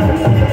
Thank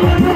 Santo